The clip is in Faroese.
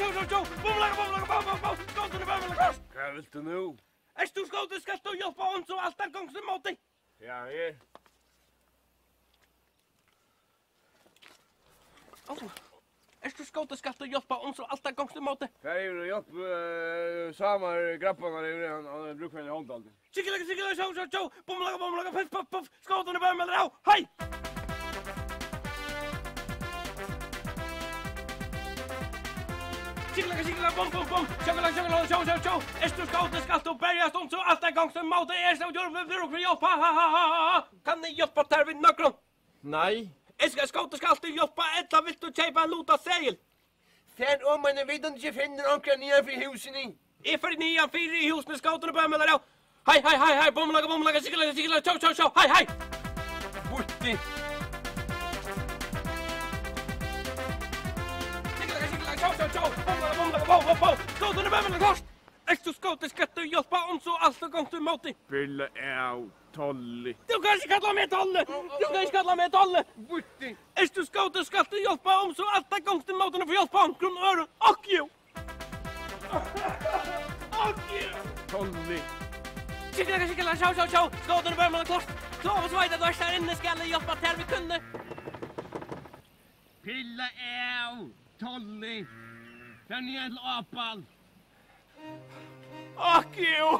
tjo, tjo, tjo! Bumlaga, bumlaga, bum, bum, bum! Kom til det bumlaga kors! Hva vil du nu? Er du skåten, skal du hjelpe han som alt er gongsen mot deg? Ja, jeg. Åh, er du skåte, skal du hjelpe han som alt er gongsen mot deg? Hva er det hjelp samer grappene der gjør han, han bruker henne hånd alltid. Sikkert, sikkert, tjo, tjo, tjo! Bumlaga, bumlaga, piff, piff, piff! Skåte, det bumlaga, hei! Hei! Cykla, cykla, bom, bom. bong. Tjokkala, tjokkala, tjo, tjo, tjo. Estu skautne skal du bergast om så alt en gång som måte er som gjør vi vurk for hjelp. Ha, ha, ha, ha, ha. Kan ni hjelpa ter vid nøkron? Nei. Eska skautne skal alltid hjelpa etla vil du kjeipa en lota segel. Fær om man vet om ikke finner omkra nian for husen i. Er for nian for i husen skautne bør med deg. Hei, hei, hei, hei, bomlaga, bomlaga, cykla, cykla, tjo, tjo, tjo. Hei, hei. Borti. Cykla, cykla, tjo, tjo, tjo. Bo, bo, wow! Skåten er bevelig kors! Ekst du skåten skal du hjelpe om så alt er gongt du måtte. Bille er Tolli. Du kan ikke kalla meg tolle! Du kan ikke kalla meg tolle! Butti! Ekst du skåten skal du hjelpe om så alt er gongt du måtte for hjelpe om kron og øren. Og jo! Og jo! Tolli! Skikkelig, skikkelig, sjå, sjå, sjå! Skåten er bevelig kors! Klovus veit at du er her inne skal hjelpe til vi kunne. Pilla er Tolli! Den er en apal? Akio!